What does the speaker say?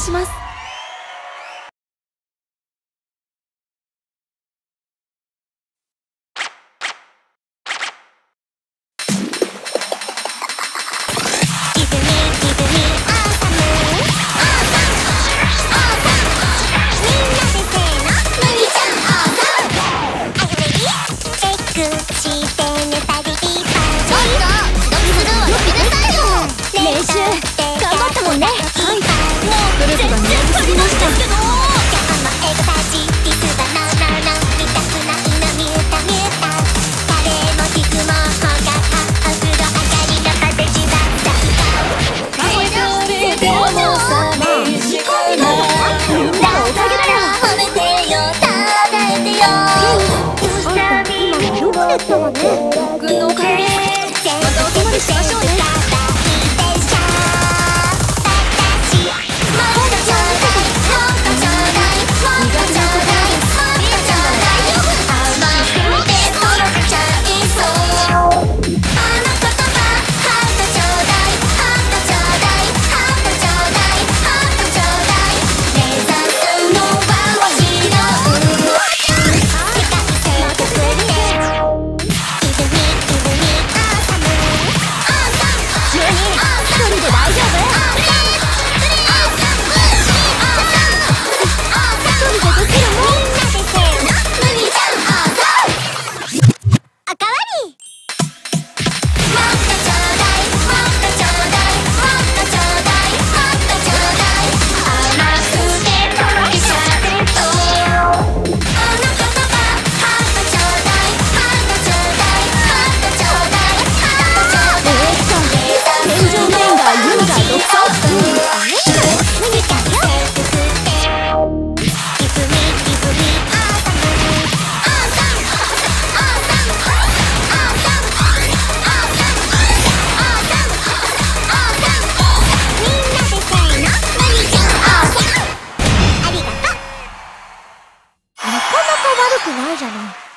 たします。口だったわおかげおりしましょうねくないじゃない。